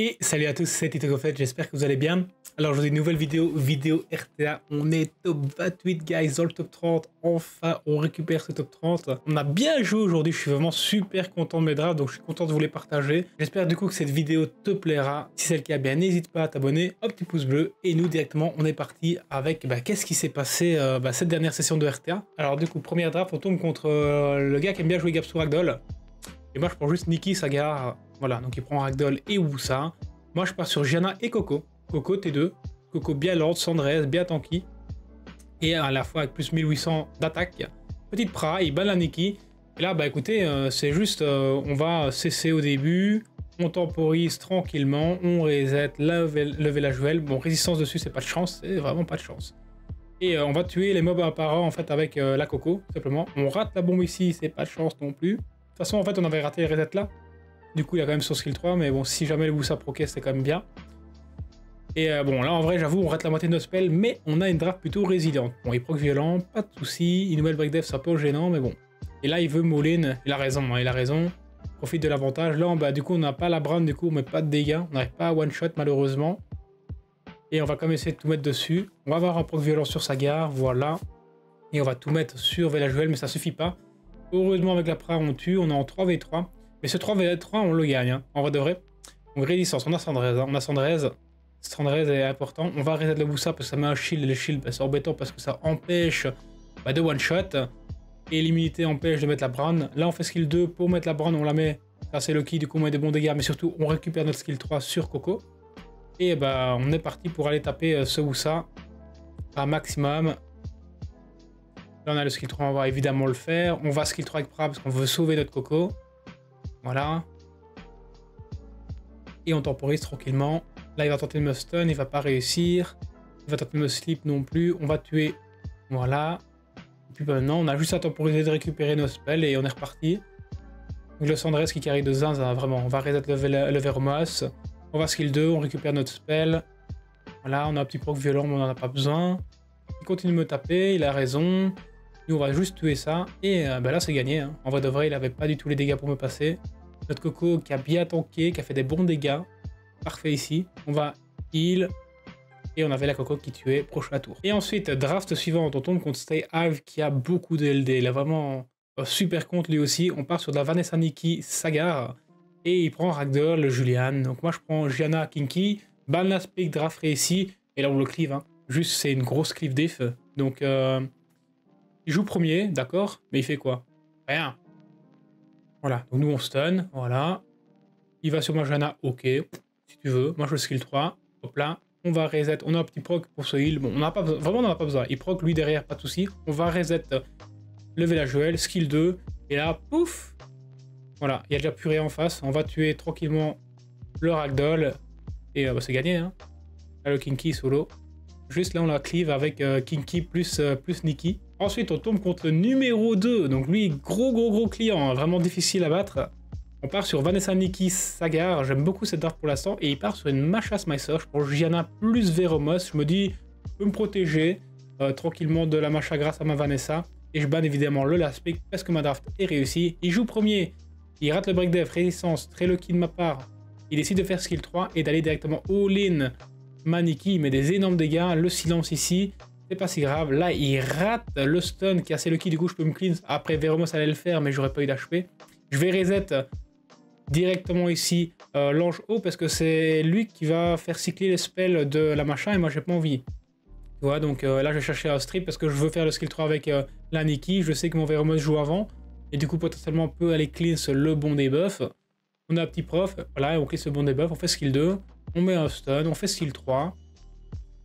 Et salut à tous, c'est TitoGoFet, j'espère que vous allez bien. Alors aujourd'hui, nouvelle vidéo, vidéo RTA, on est top 28 guys dans le top 30, enfin on récupère ce top 30. On a bien joué aujourd'hui, je suis vraiment super content de mes drafts, donc je suis content de vous les partager. J'espère du coup que cette vidéo te plaira. Si c'est le cas, bien n'hésite pas à t'abonner, un petit pouce bleu. Et nous directement, on est parti avec bah, qu'est-ce qui s'est passé euh, bah, cette dernière session de RTA. Alors du coup, première draft, on tombe contre euh, le gars qui aime bien jouer Gapsu Ragdoll. Moi je prends juste Nikki Sagar voilà, donc il prend Ragdoll et Wusa. Moi, je pars sur Gianna et Coco. Coco, T2. Coco bien lord, Sandrez, bien tanky. Et à la fois avec plus 1800 d'attaque. Petite pra, il bat Nikki. Et là, bah écoutez, euh, c'est juste, euh, on va cesser au début. On temporise tranquillement. On reset, lever, la. Bon, résistance dessus, c'est pas de chance. C'est vraiment pas de chance. Et euh, on va tuer les mobs apparents en fait avec la Coco, simplement. On rate la bombe ici, c'est pas de chance non plus. De toute façon, en fait, on avait raté les resets là. Du coup, il a quand même son skill 3, mais bon, si jamais le Wusa proquait, c'est quand même bien. Et euh, bon, là, en vrai, j'avoue, on rate la moitié de nos spells, mais on a une draft plutôt résiliente. Bon, il proc violent, pas de soucis. Il nous met break death, c'est un peu gênant, mais bon. Et là, il veut Moulin. Il a raison, hein, il a raison. Profite de l'avantage. Là, bah, du coup, on n'a pas la brand, du coup, on met pas de dégâts. On n'arrive pas à one-shot, malheureusement. Et on va quand même essayer de tout mettre dessus. On va avoir un proc violent sur sa gare, voilà. Et on va tout mettre sur Velajuel, mais ça suffit pas. Heureusement, avec la pra, on tue. On est en 3v3. Mais ce 3v3, on le gagne, hein, en vrai de vrai. Donc résistance, on a Sandrez, hein. on a Sandrez. Sandrez est important. On va reset le Boussa parce que ça met un shield le shield, c'est embêtant parce que ça empêche bah, de one-shot. Et l'immunité empêche de mettre la Brown. Là, on fait skill 2 pour mettre la Brown, on la met. Ça, c'est Loki, du coup, on met des bons dégâts, mais surtout, on récupère notre skill 3 sur Coco. Et bah, on est parti pour aller taper euh, ce Boussa à maximum. Là, on a le skill 3, on va évidemment le faire. On va skill 3 avec Pra parce qu'on veut sauver notre Coco. Voilà. Et on temporise tranquillement. Là, il va tenter de me stun, il va pas réussir. Il va tenter de me slip non plus. On va tuer. Voilà. Et puis maintenant, on a juste à temporiser de récupérer nos spells et on est reparti. Donc le Sandres qui carry de zinzin, vraiment. On va reset le, le. On va skill 2, on récupère notre spell. Voilà, on a un petit proc violent, mais on n'en a pas besoin. Il continue de me taper, il a raison. Nous, on va juste tuer ça. Et euh, ben là, c'est gagné. Hein. En vrai de vrai, il avait pas du tout les dégâts pour me passer. Notre Coco qui a bien tanké, qui a fait des bons dégâts. Parfait ici. On va heal. Et on avait la Coco qui tuait prochain tour. Et ensuite, draft suivant, on tombe contre Stay Hive qui a beaucoup de LD. Il a vraiment un super compte lui aussi. On part sur de la Vanessa Nikki Sagar. Et il prend Ragdoll, Julian. Donc moi, je prends Gianna Kinky. Balnas Pick draft réussi. Et là, on le cleave. Hein. Juste, c'est une grosse cleave diff. Donc, euh, il joue premier, d'accord, mais il fait quoi? Rien. Voilà, donc nous on stun, voilà. Il va sur Majana, ok, si tu veux. Moi je skill 3, hop là. On va reset, on a un petit proc pour ce heal. Bon, on n'a pas besoin, vraiment on n'en a pas besoin. Il proc lui derrière, pas de souci. On va reset, lever la Joël, skill 2. Et là, pouf Voilà, il y a déjà plus rien en face. On va tuer tranquillement le Ragdoll. Et euh, bah, c'est gagné, hein. Là, le Kinky solo. Juste là, on la cleave avec euh, Kinky plus, euh, plus Nikki. Ensuite, on tombe contre numéro 2. Donc lui, gros gros gros client, hein, vraiment difficile à battre. On part sur Vanessa Nikki Sagar, j'aime beaucoup cette draft pour l'instant. Et il part sur une Masha Smicer, je prends Gianna plus Veromos. Je me dis, je peux me protéger euh, tranquillement de la Masha grâce à ma Vanessa. Et je banne évidemment le last pick parce que ma draft est réussie. Il joue premier, il rate le break dev, résistance, très lucky de ma part. Il décide de faire skill 3 et d'aller directement all-in. Maniki, met des énormes dégâts, le silence ici, c'est pas si grave. Là, il rate le stun qui est assez lucky. Du coup, je peux me cleanse. Après, Veromos allait le faire, mais j'aurais pas eu d'HP. Je vais reset directement ici euh, l'ange haut parce que c'est lui qui va faire cycler les spells de la machin et moi j'ai pas envie. Tu vois, donc euh, là je vais chercher un strip parce que je veux faire le skill 3 avec euh, la Nikki. Je sais que mon Veromos joue avant et du coup potentiellement peut aller cleanse le bon debuff. On a un petit prof, voilà, on cleanse le bon debuff, on fait skill 2, on met un stun, on fait skill 3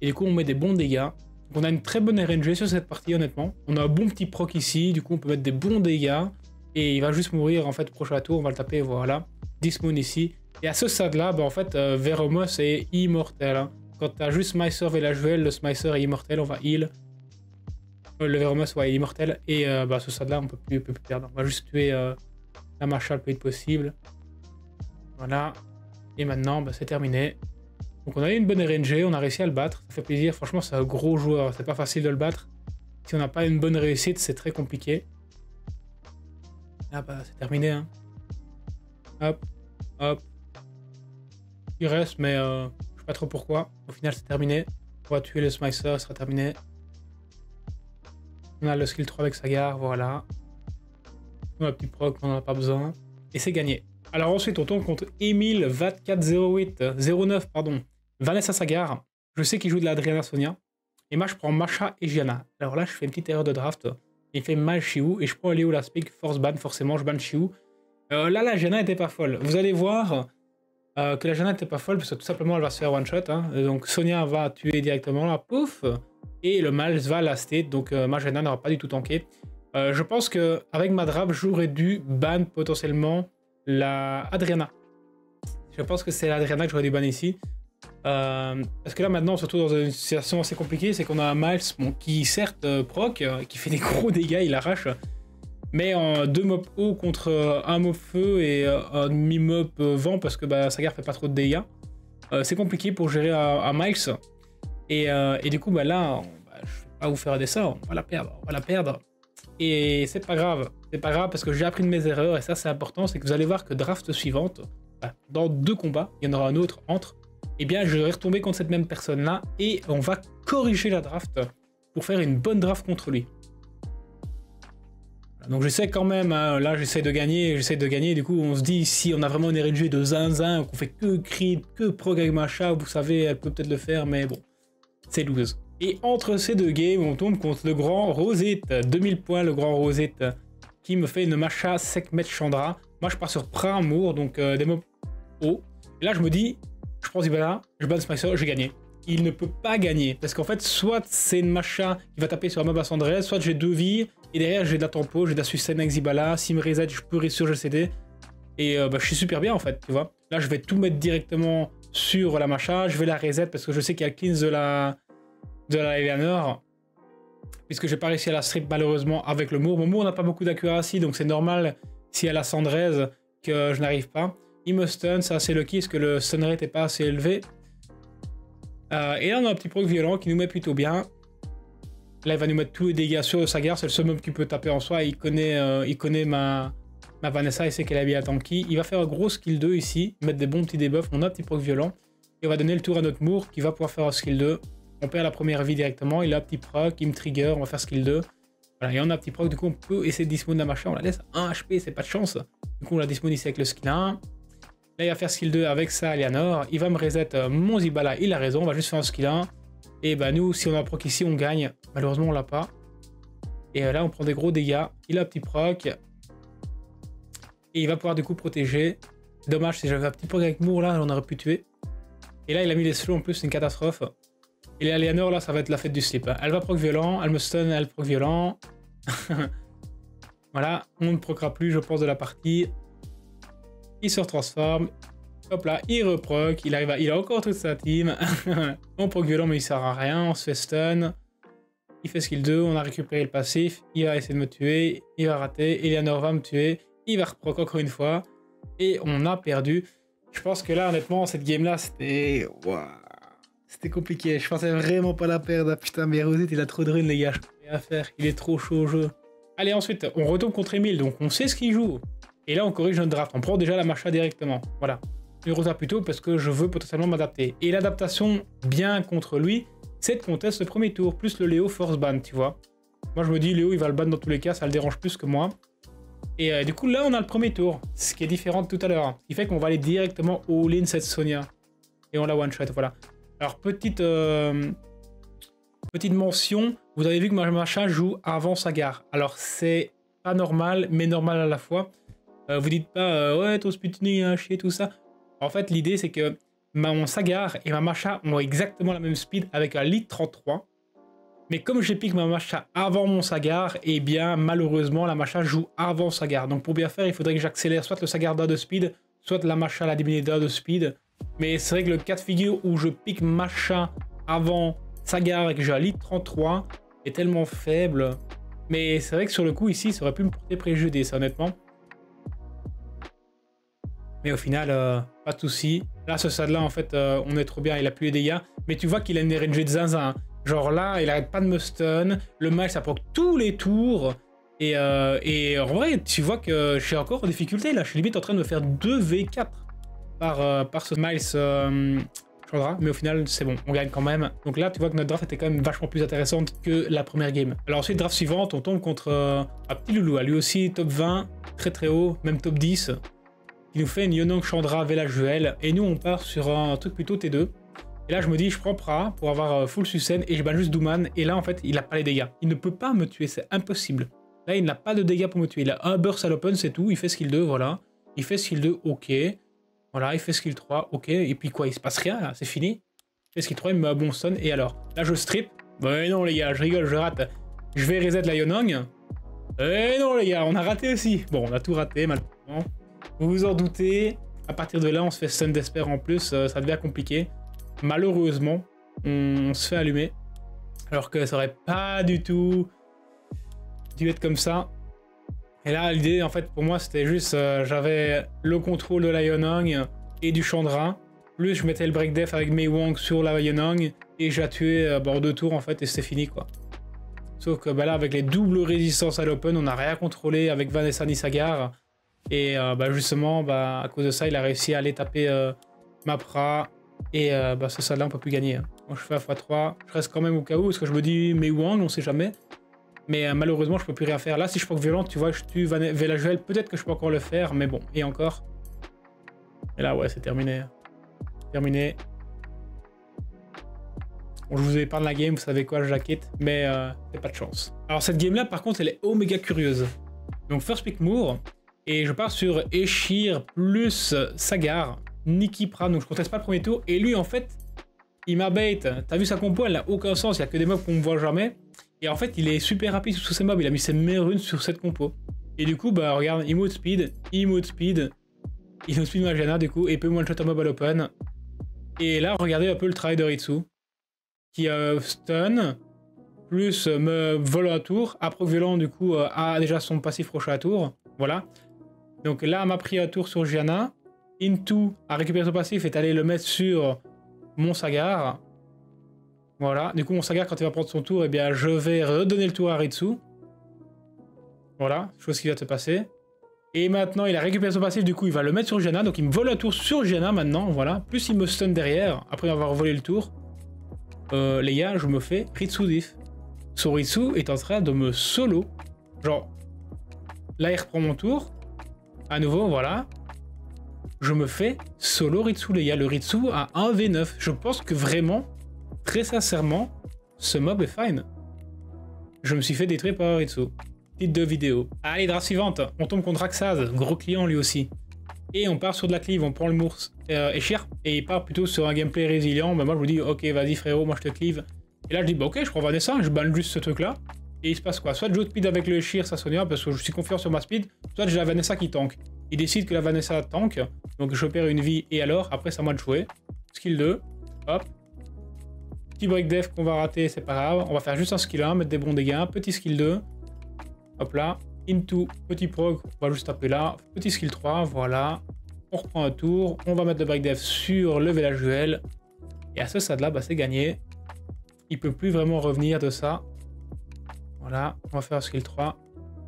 et du coup on met des bons dégâts on a une très bonne RNG sur cette partie honnêtement. On a un bon petit proc ici, du coup on peut mettre des bons dégâts. Et il va juste mourir en fait prochain tour, on va le taper, voilà. Dismoon ici. Et à ce stade-là, bah, en fait, euh, Veromos est immortel. Hein. Quand tu as juste Smicer et la le Smicer est immortel, on va heal. Euh, le Veromos, ouais, est immortel. Et euh, bah, à ce stade-là, on peut plus, peut plus perdre. On va juste tuer la Marshall le plus vite possible. Voilà. Et maintenant, bah, c'est terminé. Donc on a eu une bonne RNG, on a réussi à le battre, ça fait plaisir. Franchement, c'est un gros joueur, c'est pas facile de le battre. Si on n'a pas une bonne réussite, c'est très compliqué. Là, bah, c'est terminé. Hein. Hop, hop. il reste, mais euh, je sais pas trop pourquoi. Au final, c'est terminé. On va tuer le Smicer, ce sera terminé. On a le skill 3 avec Sagar, voilà. On a un petit proc, on n'en a pas besoin. Et c'est gagné. Alors ensuite, on tombe contre Emile 2408, 09, pardon. Vanessa Sagar. Je sais qu'il joue de l'Adriana Sonia. Et moi, je prends Masha et Gianna. Alors là, je fais une petite erreur de draft. Il fait mal Chiou et je prends Léo Laspic, force ban, forcément, je ban Chiou. Euh, là, la Gianna était pas folle. Vous allez voir euh, que la Gianna n'était pas folle parce que tout simplement, elle va se faire one shot. Hein. Donc Sonia va tuer directement là, pouf Et le Miles va laster, donc euh, ma Gianna n'aura pas du tout tanké. je pense que avec ma draft, j'aurais dû ban potentiellement la Adriana. Je pense que c'est l'Adriana que j'aurais dû ban ici. Euh, parce que là maintenant, surtout dans une situation assez compliquée, c'est qu'on a un Miles qui certes euh, proc, euh, qui fait des gros dégâts, il arrache, mais en deux mobs haut contre un mob feu et un demi-mob vent parce que bah, Sagar fait pas trop de dégâts. c'est compliqué pour gérer un, Miles. Et, du coup, bah, là, bah, je vais pas vous faire des sorts, on va la perdre, on va la perdre. Et c'est pas grave, c'est pas grave parce que j'ai appris de mes erreurs et ça c'est important, c'est que vous allez voir que draft suivante, bah, dans deux combats, il y en aura un autre entre eh bien je vais retomber contre cette même personne-là et on va corriger la draft pour faire une bonne draft contre lui. Donc j'essaie quand même, hein, là j'essaie de gagner, j'essaie de gagner, du coup on se dit si on a vraiment une RNG de zinzin, qu'on fait que crit, que prog avec Macha, vous savez, elle peut peut-être le faire, mais bon, c'est loose. Et entre ces deux games, on tombe contre le grand Rosette, 2000 points le grand Rosette, qui me fait une Macha Sekmet Chandra. Moi je pars sur Pramour, donc euh, des mobs hauts. Et là je me dis, je prends Zibala, je ban Smicer, j'ai gagné. Il ne peut pas gagner. Parce qu'en fait, soit c'est une Macha qui va taper sur la mob à Sandrez, soit j'ai deux vies, et derrière j'ai de la tempo, j'ai de la sustain avec Zibala. S'il me reset, je peux réussir le CD. Et euh, bah, je suis super bien en fait, tu vois. Là, je vais tout mettre directement sur la Macha, je vais la reset parce que je sais qu'il y a le de la, de la Eleanor. Puisque pas réussi à la strip malheureusement avec le Mour. Mon Mour n'a pas beaucoup d'accuracy, donc c'est normal si elle a Sandrez que je n'arrive pas. Il me stun, c'est assez lucky parce que le stun rate n'est pas assez élevé. Euh, et là, on a un petit proc violent qui nous met plutôt bien. Là, il va nous mettre tous les dégâts sur le Sagar. C'est le seul mob qui peut taper en soi. Il connaît, euh, il connaît ma, ma Vanessa. Il sait qu'elle est bien tanky. Il va faire un gros skill 2 ici. Mettre des bons petits debuffs. On a un petit proc violent. Et on va donner le tour à notre Mour qui va pouvoir faire un skill 2. On perd la première vie directement. Il a un petit proc. Il me trigger. On va faire skill 2. Voilà, et on a un petit proc. Du coup, on peut essayer de dismount la machin. On la laisse à 1 HP. C'est pas de chance. Du coup, on la dismount ici avec le skill 1. Là, il va faire skill 2 avec ça, Eleanor. Il va me reset euh, mon Zibala. Il a raison. On va juste faire un skill 1. Et bah, nous, si on a un proc ici, on gagne. Malheureusement, on l'a pas. Et euh, là, on prend des gros dégâts. Il a un petit proc. Et il va pouvoir du coup protéger. Dommage, si j'avais un petit proc avec Moore, là, on aurait pu tuer. Et là, il a mis les slows en plus, c'est une catastrophe. Et Eleanor, là, ça va être la fête du slip. Elle va proc violent, elle me stun, elle proc violent. voilà, on ne procra plus, je pense, de la partie il se transforme. Hop là, il reproc, il arrive à... Il a encore toute sa team. on proc violent, mais il sert à rien. On se fait stun. Il fait skill 2, on a récupéré le passif. Il va essayer de me tuer. Il va rater. Eleanor va me tuer. Il va reproc encore une fois. Et on a perdu. Je pense que là, honnêtement, cette game-là, c'était... C'était compliqué. Je pensais vraiment pas la perdre. Putain, mais Rosette, il a trop de runes, les gars. Je à faire. Il est trop chaud au jeu. Allez, ensuite, on retombe contre Emile. Donc, on sait ce qu'il joue. Et là, on corrige notre draft. On prend déjà la marcha directement. Voilà. Rosa plutôt parce que je veux potentiellement m'adapter. Et l'adaptation bien contre lui, c'est de contester le premier tour, plus le Léo force ban, tu vois. Moi, je me dis, Léo, il va le ban dans tous les cas, ça le dérange plus que moi. Et euh, du coup, là, on a le premier tour, ce qui est différent de tout à l'heure. Ce qui fait qu'on va aller directement all-in cette Sonia. Et on la one-shot, voilà. Alors, petite, euh, petite mention, vous avez vu que ma machin joue avant sa gare. Alors, c'est pas normal, mais normal à la fois. Euh, vous dites pas, euh, ouais, ton Sputnik a chier, tout ça. En fait, l'idée, c'est que mon Sagar et ma Macha ont exactement la même speed avec un lit 33. Mais comme j'ai piqué ma Macha avant mon Sagar, eh bien, malheureusement, la Macha joue avant Sagar. Donc, pour bien faire, il faudrait que j'accélère soit le Sagar d'un de speed, soit la Macha la diminuer d'un de speed. Mais c'est vrai que le cas de figure où je pique Macha avant Sagar et que j'ai un lit 33 est tellement faible. Mais c'est vrai que sur le coup, ici, ça aurait pu me porter préjudice, honnêtement. Mais au final, euh, pas de soucis. Là, ce stade-là, en fait, euh, on est trop bien. Il a plus les dégâts. Mais tu vois qu'il a une RNG de zinzin. Hein. Genre là, il arrête pas de me stun. Le mal, ça tous les tours. Et, euh, et, en vrai, tu vois que je suis encore en difficulté là. Je suis limite en train de faire 2v4. par, par ce Miles Chandra, mais au final, c'est bon, on gagne quand même. Donc là, tu vois que notre draft était quand même vachement plus intéressante que la première game. Alors ensuite, draft suivante, on tombe contre un petit loulou, lui aussi top 20, très très haut, même top 10. Il nous fait une Yonong Chandra Vela Juel, et nous on part sur un truc plutôt T2. Et là, je me dis, je prends Pra pour avoir full Susen et je banne juste Douman. Et là, en fait, il a pas les dégâts. Il ne peut pas me tuer, c'est impossible. Là, il n'a pas de dégâts pour me tuer. Il a un burst à l'open, c'est tout. Il fait skill 2, voilà. Il fait skill 2, ok. Voilà, il fait skill 3, ok. Et puis quoi, il se passe rien c'est fini. Il fait skill 3, il me bon stun. Et alors? Là, je strip. Ouais, non, les gars, je rigole, je rate. Je vais reset la Yonong. Eh non, les gars, on a raté aussi. Bon, on a tout raté, malheureusement. Vous vous en doutez. À partir de là, on se fait stun d'esper en plus. Euh, ça devient compliqué. Malheureusement, on se fait allumer. Alors que ça aurait pas du tout dû être comme ça. Et là, l'idée, en fait, pour moi, c'était juste, euh, j'avais le contrôle de la Yonong et du Chandra. Plus, je mettais le break def avec Mei Wong sur la Yonong et j'ai tué euh, bord de tour, en fait, et c'était fini, quoi. Sauf que bah, là, avec les doubles résistances à l'open, on n'a rien contrôlé avec Vanessa ni Sagar. Et euh, bah, justement, bah, à cause de ça, il a réussi à aller taper Mapra. Et bah, ce ça là on peut plus gagner. Hein. Moi, je fais à x3. Je reste quand même au cas où, parce que je me dis Mei Wong, on sait jamais. Mais euh, malheureusement, je peux plus rien faire. Là, si je proc violente, tu vois, je tue Velajuel. Peut-être que je peux encore le faire, mais bon. Et encore. Et là, ouais, c'est terminé. Terminé. Bon, je vous épargne la game, vous savez quoi, je la quitte. Mais euh, c'est pas de chance. Alors, cette game-là, par contre, elle est oméga curieuse. Donc, first pick Moore. Et je pars sur Eshir plus Sagar. Nikki Pra. Donc, je conteste pas le premier tour. Et lui, en fait, il m'a bait. T'as vu sa compo, elle n'a aucun sens. Il y a que des mobs qu'on ne voit jamais. Et en fait, il est super rapide sur ses mobs. Il a mis ses meilleures runes sur cette compo. Et du coup, bah regarde, emote speed, emote speed, emote speed Magiana du coup, et peut one shot un mob à l'open. Et là, regardez un peu le travail de Ritsu. Qui a stun, plus me vole à tour. Après violent, du coup, euh, a déjà son passif rocher à tour. Voilà. Donc là, m'a pris à tour sur Gianna. Into a récupéré son passif et est allé le mettre sur mon Sagar. Voilà, du coup mon Sagar quand il va prendre son tour, eh bien je vais redonner le tour à Ritsu. Voilà, chose qui va se passer. Et maintenant il a récupéré son passif, du coup il va le mettre sur Gianna, donc il me vole la tour sur Gianna maintenant, voilà. Plus il me stun derrière, après avoir volé le tour. Euh, les gars, je me fais Ritsu diff. Son Ritsu est en train de me solo. Genre, là il reprend mon tour. À nouveau, voilà. Je me fais solo Ritsu, les gars. Le Ritsu à 1v9. Je pense que vraiment, Très sincèrement, ce mob est fine. Je me suis fait détruire par Ritsu. Titre de vidéo. Allez, draft suivante. On tombe contre Axaz, gros client lui aussi. Et on part sur de la cleave, on prend le Mours euh, et Cher, et il part plutôt sur un gameplay résilient. Bah, moi je vous dis, ok, vas-y frérot, moi je te cleave. Et là je dis, bah ok, je prends Vanessa, je banne juste ce truc là. Et il se passe quoi? Soit je joue speed avec le Sheer, ça Sonia, parce que je suis confiant sur ma speed, soit j'ai la Vanessa qui tank. Il décide que la Vanessa tank, donc je perds une vie, et alors, après c'est à moi de jouer. Skill 2, hop, Petit break def qu'on va rater, c'est pas grave. On va faire juste un skill 1, mettre des bons dégâts. Petit skill 2. Hop là. Into, petit prog, on va juste taper là. Petit skill 3, voilà. On reprend un tour. On va mettre le break def sur le village duel. Et à ce stade-là, bah, c'est gagné. Il peut plus vraiment revenir de ça. Voilà, on va faire un skill 3.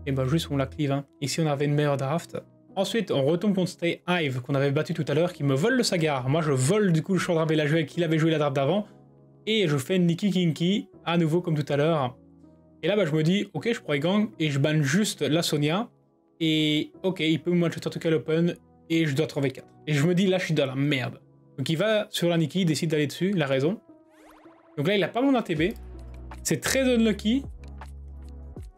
Et bah juste on la cleave. Hein. Ici on avait une meilleure draft. Ensuite, on retombe contre Stay Hive qu'on avait battu tout à l'heure, qui me vole le Sagar. Moi, je vole du coup le Chandra Juel qu'il avait joué la draft d'avant. Et je fais Nikki Kinky, à nouveau comme tout à l'heure. Et là, bah, je me dis, ok, je prends gang et je banne juste la Sonia. Et ok, il peut me tout cas l'open et je dois trouver 4. Et je me dis, là, je suis dans la merde. Donc il va sur la Nikki, il décide d'aller dessus, il a raison. Donc là, il a pas mon ATB. C'est très unlucky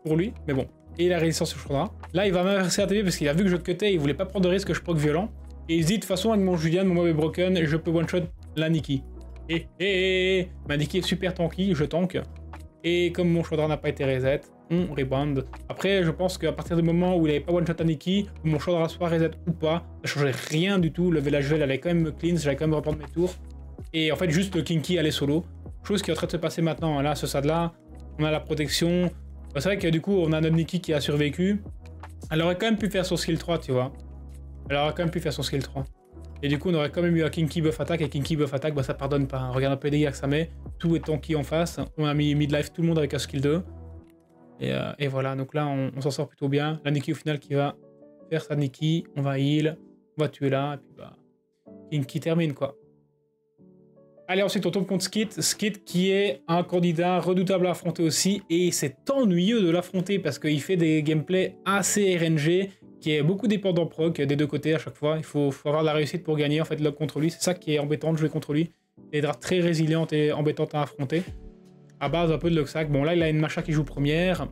pour lui, mais bon. Et il a résistance sur Chandra. Là, il va m'inverser ATB parce qu'il a vu que je cutais, il voulait pas prendre de risque que je proc violent. Et il dit, de toute façon, avec mon Julian, mon mob est broken, je peux one-shot la Nikki. Et, et, m'a est super tanky, je tank. Et comme mon Chandra n'a pas été reset, on rebound. Après, je pense qu'à partir du moment où il avait pas one shot à Nikki, mon Chandra soit reset ou pas, ça changeait rien du tout. Le village allait quand même me cleanse, j'allais quand même reprendre mes tours. Et en fait, juste le Kinky allait solo. Chose qui est en train de se passer maintenant. Là, ce stade-là, on a la protection. Bah, c'est vrai que du coup, on a notre Nikki qui a survécu. Elle aurait quand même pu faire son skill 3, tu vois. Elle aurait quand même pu faire son skill 3. Et du coup, on aurait quand même eu un Kinky Buff Attack. Et Kinky Buff Attack, bah, ça pardonne pas. Regarde un peu les dégâts que ça met. Tout est tanky en face. On a mis midlife tout le monde avec un skill 2. Euh, et, voilà, donc là, on, s'en sort plutôt bien. La Nikki au final qui va faire sa Nikki. On va heal. On va tuer là. Et puis bah. qui termine, quoi. Allez, ensuite, on tombe contre Skit. Skit qui est un candidat redoutable à affronter aussi. Et c'est ennuyeux de l'affronter parce qu'il fait des gameplays assez RNG, qui est beaucoup dépendant proc des deux côtés à chaque fois. Il faut, avoir de la réussite pour gagner en fait le contre lui. C'est ça qui est embêtant de jouer contre lui. Est très résiliente et embêtante à affronter. À base un peu de Luxac. Bon, là, il a une Macha qui joue première.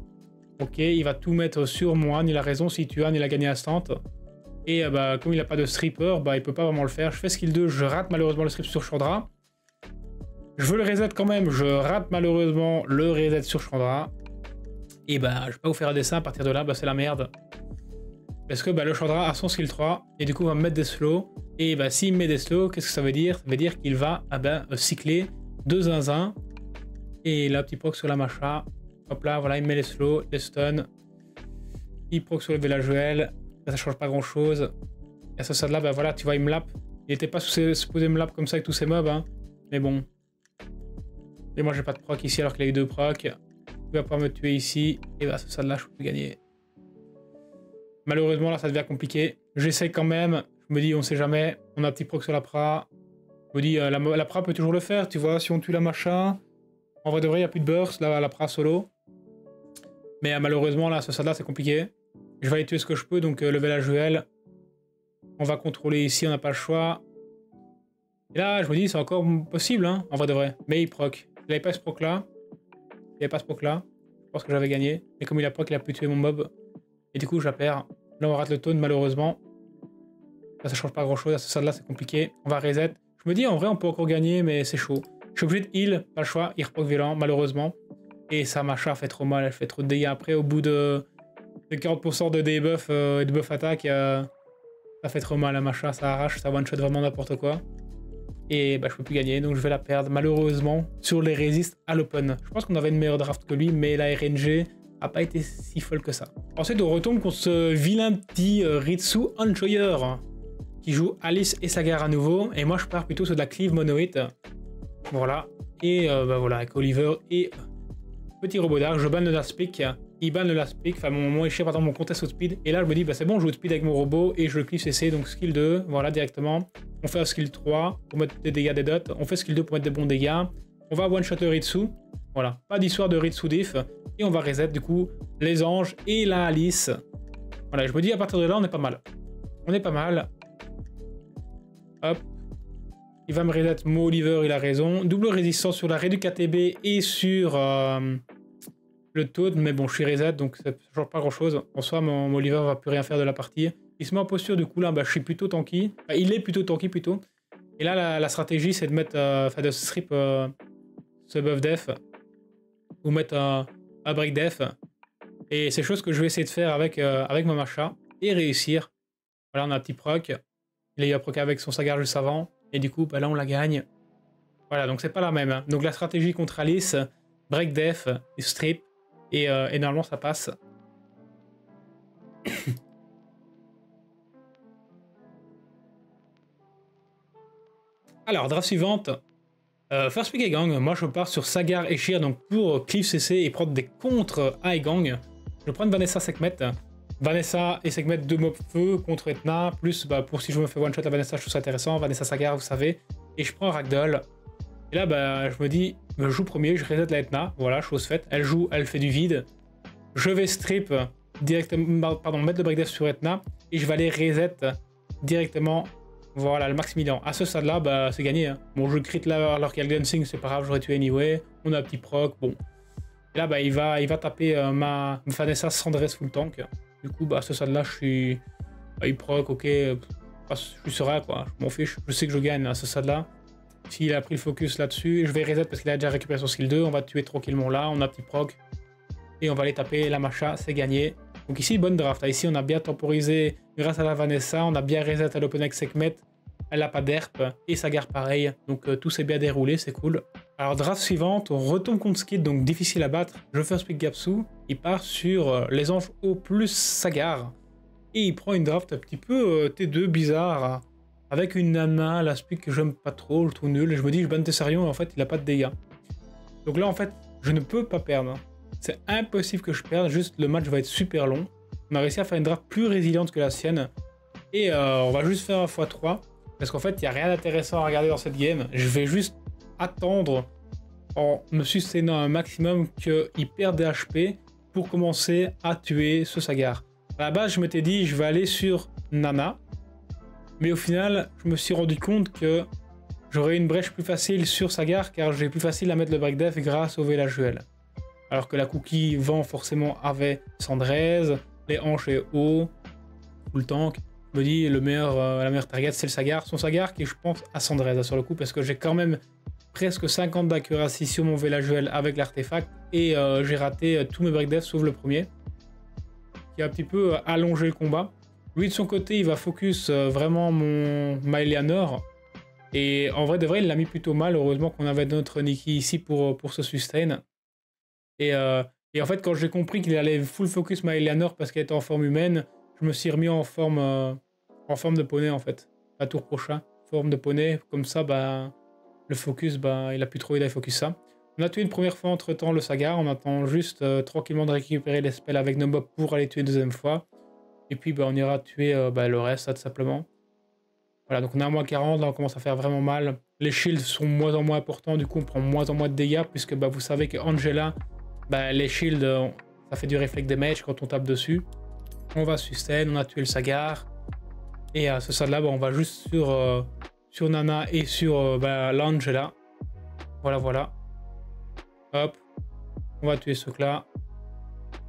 Ok, il va tout mettre sur moi. Il a raison, si tu as, il a gagné instant. Et euh, bah, comme il n'a pas de stripper, bah, il peut pas vraiment le faire. Je fais skill 2, je rate malheureusement le strip sur Chandra. Je veux le reset quand même, je rate malheureusement le reset sur Chandra. Et bah, je vais pas vous faire un dessin, à partir de là, bah, c'est la merde. Parce que bah, le Chandra a son skill 3, et du coup, va me mettre des slows. Et bah, s'il met des slows, qu'est-ce que ça veut dire? Ça veut dire qu'il va ah ben, cycler deux zinzins. Et là, petit proc sur la macha. Hop là, voilà, il met les slows, les stuns. Il proc sur le villageoel. Ça change pas grand chose. Et à ce stade-là, bah voilà, tu vois, il me lap. Il était pas supposé me lap comme ça avec tous ces mobs, hein. Mais bon, et moi j'ai pas de proc ici alors qu'il a eu deux proc. Il va pas me tuer ici. Et bah ça là je peux gagner. Malheureusement là ça devient compliqué. J'essaie quand même. Je me dis on sait jamais. On a un petit proc sur la pra. Je me dis euh, la, pra peut toujours le faire. Tu vois si on tue la machin. En vrai de vrai il n'y a plus de burst là la pra solo. Mais euh, malheureusement là ce stade là c'est compliqué. Je vais aller tuer ce que je peux donc euh, level à Joël. On va contrôler ici on n'a pas le choix. Et là, je me dis, c'est encore possible, hein, en vrai de vrai. Mais il proc. Il avait pas ce proc là. Il avait pas ce proc là. Je pense que j'avais gagné. Et comme il a proc, il a pu tuer mon mob. Et du coup, je la perds. Là, on rate le taunt, malheureusement. Là, ça change pas grand chose. À ce stade-là, c'est compliqué. On va reset. Je me dis, en vrai, on peut encore gagner, mais c'est chaud. Je suis obligé de heal, pas le choix. Il reproc violent, malheureusement. Et sa macha fait trop mal. Elle fait trop de dégâts. Après, au bout de, 40% de debuff euh, et de buff attaque, euh, ça fait trop mal. La macha, ça arrache, ça one-shot vraiment n'importe quoi et bah, je peux plus gagner, donc je vais la perdre malheureusement sur les résistes à l'open. Je pense qu'on avait une meilleure draft que lui, mais la RNG a pas été si folle que ça. Ensuite, on retombe contre ce vilain petit euh, Ritsu Enjoyer qui joue Alice et Sagar à nouveau, et moi je pars plutôt sur de la Cleave Monoïte. Voilà, et euh, bah, voilà, avec Oliver et petit robot d'arc, je banne le pick, il banne le last pick, enfin mon moment échec, par mon contest au speed, et là je me dis bah c'est bon, je joue au speed avec mon robot, et je le CC, donc skill 2, voilà directement. On fait un skill 3 pour mettre des dégâts des dots. On fait skill 2 pour mettre des bons dégâts. On va one-shot Ritsu. Voilà, pas d'histoire de Ritsu diff. Et on va reset du coup les anges et la Alice. Voilà, je me dis à partir de là, on est pas mal. On est pas mal. Hop. Il va me reset Mo Oliver, il a raison. Double résistance sur la Rédu KTB et sur euh, le Toad. Mais bon, je suis reset, donc ça change pas grand chose. En soi, mon, mon Oliver va plus rien faire de la partie. Il se met en posture du coup là, bah, je suis plutôt tanky. il est plutôt tanky plutôt. Et là, la, stratégie, c'est de mettre, euh, enfin de strip euh, ce buff def ou mettre un break def. Et c'est chose que je vais essayer de faire avec, euh, avec et réussir. Voilà, on a un petit proc. Il a eu un proc avec son sagar juste avant. Et du coup, bah, là, on la gagne. Voilà, donc c'est pas la même. Hein. Donc la stratégie contre Alice, break def strip. Et, et normalement, ça passe. Alors, draft suivante. Euh, first pick Gang, moi je pars sur Sagar et Shir donc pour Cliff CC et prendre des contre à Gang. Je prends Vanessa Sekhmet. Vanessa et Sekhmet deux mobs feu contre Etna, plus bah, pour si je me fais one shot à Vanessa, je trouve ça intéressant. Vanessa Sagar, vous savez. Et je prends Ragdoll. Et là, bah, je me dis, je joue premier, je reset la Etna. Voilà, chose faite. Elle joue, elle fait du vide. Je vais strip directement, pardon, mettre le breakdance sur Etna et je vais aller reset directement voilà, le Maximilian. À ce stade-là, bah, c'est gagné. Hein. Bon, je crit là alors qu'il y a le Dancing, c'est pas grave, j'aurais tué anyway. On a un petit proc, bon. Et là, bah, il va, il va taper euh, ma Vanessa Sandres full tank. Du coup, bah, à ce stade-là, je suis. Bah, il proc, ok. je suis serein, quoi. Je m'en fiche. Je sais que je gagne à ce stade-là. S'il a pris le focus là-dessus, je vais reset parce qu'il a déjà récupéré son skill 2. On va tuer tranquillement là. On a petit proc. Et on va aller taper la macha, c'est gagné. Donc ici, bonne draft. Ici, on a bien temporisé grâce à la Vanessa. On a bien reset à l'Open Segmet. Elle n'a pas d'herp et sa gare pareil. Donc euh, tout s'est bien déroulé, c'est cool. Alors draft suivante, on retombe contre Skid, donc difficile à battre. Je fais un speak Gapsu. Il part sur euh, les anges O plus Sagar. Et il prend une draft un petit peu euh, T2 bizarre. Avec une Nana, la speak que j'aime pas trop, je trouve nul. Je me dis, je banne Tessarion en fait, il a pas de dégâts. Donc là, en fait, je ne peux pas perdre. C'est impossible que je perde, juste le match va être super long. On a réussi à faire une draft plus résiliente que la sienne. Et euh, on va juste faire un x3. Parce qu'en fait, il n'y a rien d'intéressant à regarder dans cette game. Je vais juste attendre en me sustainant un maximum qu'il perd des HP pour commencer à tuer ce Sagar. À la base, je m'étais dit, je vais aller sur Nana. Mais au final, je me suis rendu compte que j'aurais une brèche plus facile sur Sagar car j'ai plus facile à mettre le break def grâce au village Alors que la cookie vent forcément avait Sandrez, les hanches et haut, full tank. Je me dis, le meilleur, euh, la meilleure target, c'est le Sagar. Son Sagar qui, je pense, à Sandrez sur le coup parce que j'ai quand même presque 50 d'accuracy sur mon Velajuel avec l'artefact et euh, j'ai raté euh, tous mes break sauf le premier qui a un petit peu allongé le combat. Lui de son côté il va focus vraiment mon Mylianor et en vrai de vrai il l'a mis plutôt mal. Heureusement qu'on avait notre Nikki ici pour, pour ce sustain. Et, et en fait quand j'ai compris qu'il allait full focus Mylianor parce qu'elle était en forme humaine je me suis remis en forme en forme de poney en fait. À tour prochain forme de poney. Comme ça bah le focus, bah, il a plus trop eu focus ça. On a tué une première fois entre temps le Sagar, on attend juste euh, tranquillement de récupérer les spells avec nos mobs pour aller tuer une deuxième fois. Et puis bah, on ira tuer euh, bah, le reste, tout simplement. Voilà, donc on a un moins 40, là on commence à faire vraiment mal. Les shields sont moins en moins importants, du coup on prend moins en moins de dégâts, puisque bah, vous savez que Angela, bah, les shields, euh, ça fait du reflect damage quand on tape dessus. On va sustain, on a tué le Sagar. Et à ce stade-là, bah, on va juste sur sur Nana et sur euh, bah, l'Angela. Voilà, voilà. Hop. On va tuer ce là.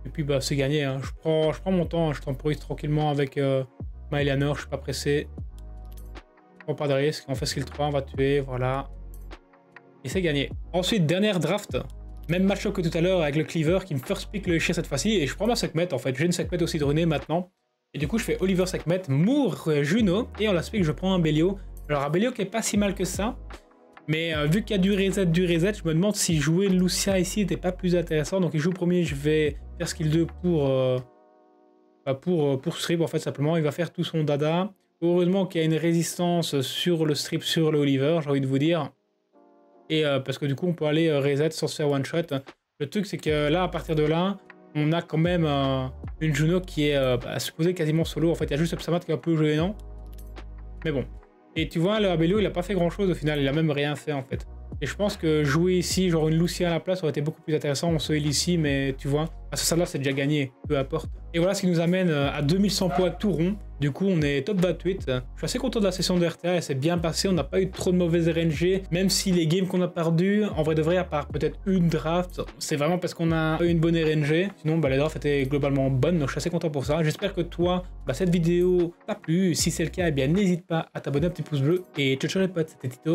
Et puis bah c'est gagné. Hein. Je, prends, je prends mon temps, hein. je temporise tranquillement avec euh, je suis pas pressé. Je prends pas de risque. On fait skill 3, on va tuer, voilà. Et c'est gagné. Ensuite, dernière draft. Même match que tout à l'heure avec le cleaver qui me first pick le chien cette fois-ci. Et je prends ma Sekhmet en fait. J'ai une Sekhmet aussi dronée maintenant. Et du coup, je fais Oliver Sekhmet, Moore, Juno. Et en la je prends un Bélio. Alors Abelio qui est pas si mal que ça. Mais euh, vu qu'il y a du reset, du reset, je me demande si jouer Lucia ici n'était pas plus intéressant. Donc il joue premier, je vais faire skill 2 pour, euh, bah, pour, euh, pour strip en fait simplement. Il va faire tout son dada. Heureusement qu'il y a une résistance sur le strip, sur le Oliver, j'ai envie de vous dire. Et parce que du coup on peut aller reset sans se faire one shot. Le truc c'est que là à partir de là, on a quand même une Juno qui est bah, supposée quasiment solo. En fait il y a juste Absamat qui est un peu gênant. Mais bon, et tu vois, le Abelio, il a pas fait grand chose au final, il a même rien fait en fait. Et je pense que jouer ici, genre une Lucia à la place, aurait été beaucoup plus intéressant. On se heal ici, mais tu vois, à ce stade-là, c'est déjà gagné, peu importe. Et voilà ce qui nous amène euh, à 2100 points tout rond. Du coup, on est top 28. Je suis assez content de la session de RTA, elle s'est bien passée. On n'a pas eu trop de mauvaises RNG, même si les games qu'on a perdu, en vrai de vrai, à part peut-être une draft, c'est vraiment parce qu'on a eu une bonne RNG. Sinon, bah, les drafts étaient globalement bonnes, donc je suis assez content pour ça. J'espère que toi, bah, cette vidéo t'a plu. Si c'est le cas, eh bien n'hésite pas à t'abonner, un petit pouce bleu. Et ciao ciao les potes, c'était Tito.